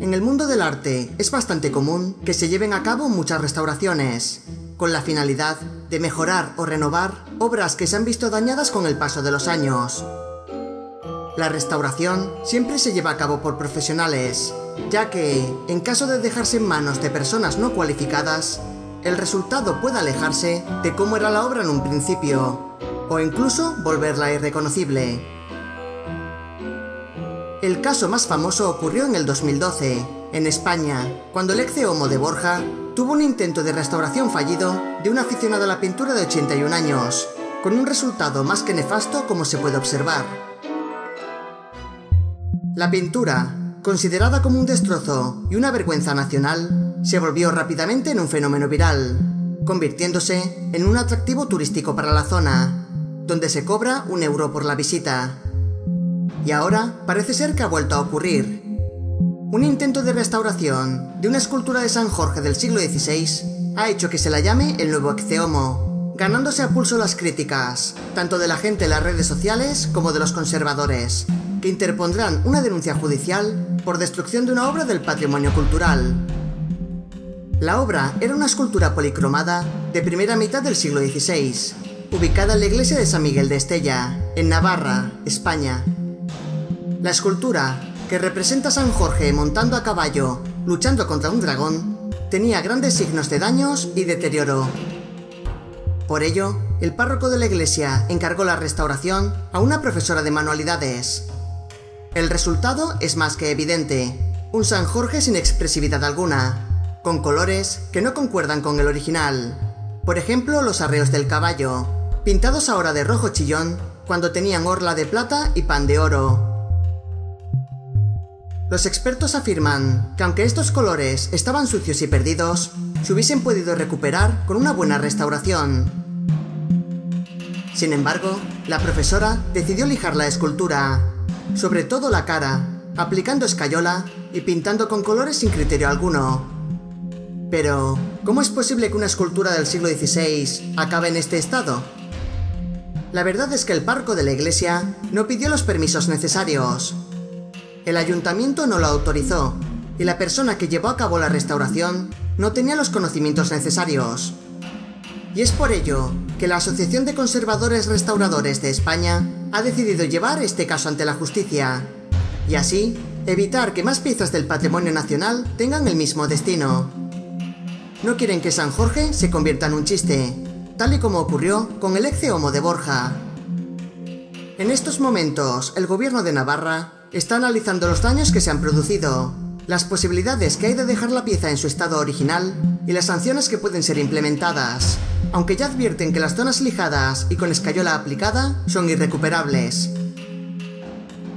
En el mundo del arte es bastante común que se lleven a cabo muchas restauraciones, con la finalidad de mejorar o renovar obras que se han visto dañadas con el paso de los años. La restauración siempre se lleva a cabo por profesionales, ya que, en caso de dejarse en manos de personas no cualificadas, el resultado puede alejarse de cómo era la obra en un principio, o incluso volverla irreconocible. El caso más famoso ocurrió en el 2012, en España, cuando el ex Homo de Borja tuvo un intento de restauración fallido de un aficionado a la pintura de 81 años, con un resultado más que nefasto como se puede observar. La pintura, considerada como un destrozo y una vergüenza nacional, se volvió rápidamente en un fenómeno viral, convirtiéndose en un atractivo turístico para la zona, donde se cobra un euro por la visita. Y ahora parece ser que ha vuelto a ocurrir. Un intento de restauración de una escultura de San Jorge del siglo XVI ha hecho que se la llame el nuevo Ecceomo, ganándose a pulso las críticas, tanto de la gente en las redes sociales como de los conservadores, que interpondrán una denuncia judicial por destrucción de una obra del patrimonio cultural. La obra era una escultura policromada de primera mitad del siglo XVI, ubicada en la iglesia de San Miguel de Estella, en Navarra, España. La escultura, que representa a San Jorge montando a caballo, luchando contra un dragón, tenía grandes signos de daños y deterioro. Por ello, el párroco de la iglesia encargó la restauración a una profesora de manualidades, el resultado es más que evidente. Un San Jorge sin expresividad alguna, con colores que no concuerdan con el original. Por ejemplo, los arreos del caballo, pintados ahora de rojo chillón cuando tenían orla de plata y pan de oro. Los expertos afirman que aunque estos colores estaban sucios y perdidos, se hubiesen podido recuperar con una buena restauración. Sin embargo, la profesora decidió lijar la escultura sobre todo la cara, aplicando escayola y pintando con colores sin criterio alguno. Pero, ¿cómo es posible que una escultura del siglo XVI acabe en este estado? La verdad es que el parco de la iglesia no pidió los permisos necesarios. El ayuntamiento no lo autorizó y la persona que llevó a cabo la restauración no tenía los conocimientos necesarios. Y es por ello que la Asociación de Conservadores Restauradores de España ha decidido llevar este caso ante la justicia, y así evitar que más piezas del patrimonio nacional tengan el mismo destino. No quieren que San Jorge se convierta en un chiste, tal y como ocurrió con el ex Homo de Borja. En estos momentos, el gobierno de Navarra está analizando los daños que se han producido, las posibilidades que hay de dejar la pieza en su estado original y las sanciones que pueden ser implementadas aunque ya advierten que las zonas lijadas y con escayola aplicada son irrecuperables.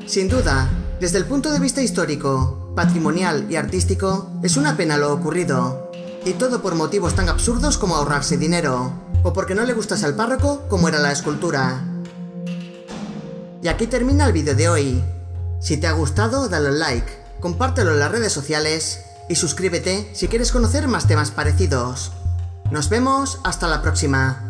Sin duda, desde el punto de vista histórico, patrimonial y artístico, es una pena lo ocurrido. Y todo por motivos tan absurdos como ahorrarse dinero, o porque no le gustase al párroco como era la escultura. Y aquí termina el vídeo de hoy. Si te ha gustado, dale un like, compártelo en las redes sociales y suscríbete si quieres conocer más temas parecidos. Nos vemos hasta la próxima.